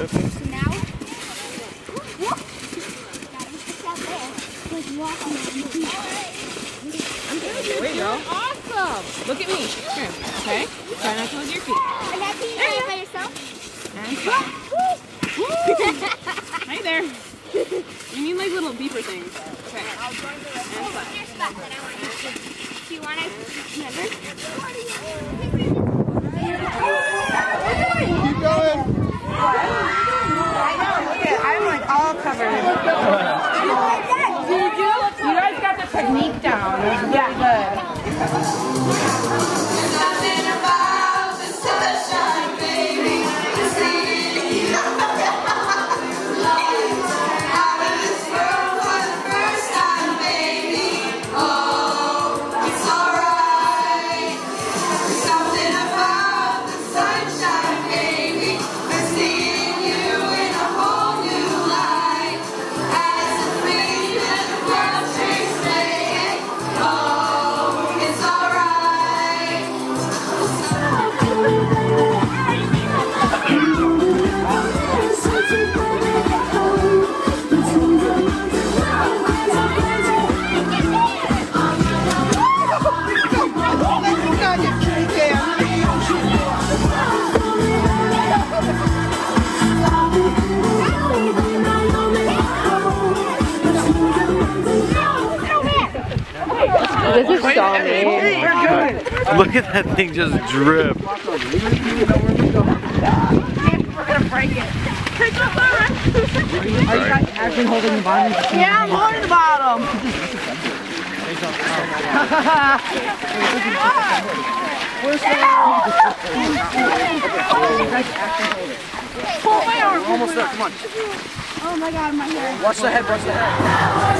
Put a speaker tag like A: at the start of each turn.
A: now. There you go. Awesome. Look at me. Here. Okay. Try not to lose your feet.
B: And that's you
A: there you
B: by yourself.
A: And Hi there. You need like little beeper things. Okay. And
B: Do you want to remember?
C: All covered. You do? You guys got the technique down. It was really good.
D: Look at that thing just drip.
C: Actually holding the bottom.
A: Yeah, I'm holding the bottom. Pull my arm.
E: Almost there. Come on.
A: Oh my god, my hair.
E: Watch the head. Watch the head.